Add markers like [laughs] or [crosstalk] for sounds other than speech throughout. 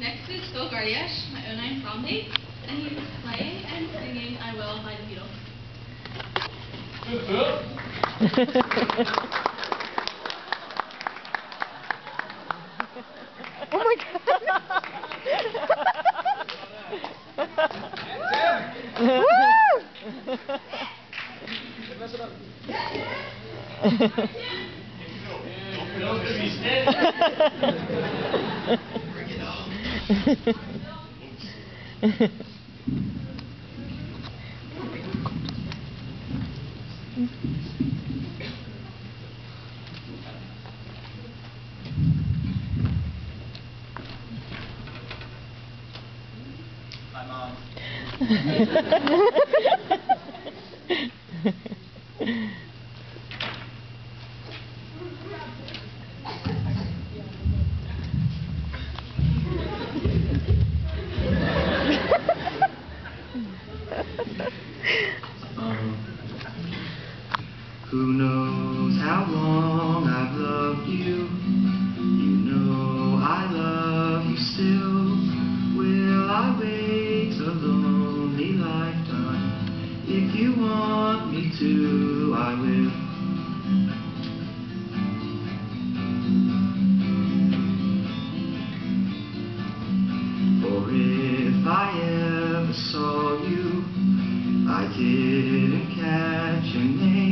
Next is Phil Gardiesh, my 09 prom date, and he's playing and singing I Will by the Beatles. [laughs] oh my god! Woo! [laughs] [laughs] Hi, Mom. [laughs] [laughs] Who knows how long I've loved you? You know I love you still. Will I wait a lonely lifetime? If you want me to, I will. For if I ever saw you, I didn't catch your name,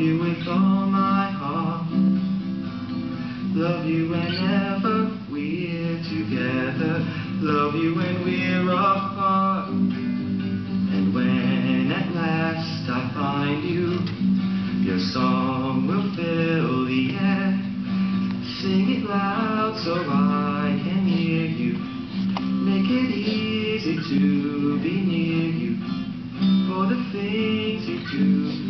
you with all my heart. Love you whenever we're together. Love you when we're apart. And when at last I find you, your song will fill the air. Sing it loud so I can hear you. Make it easy to be near you. For the things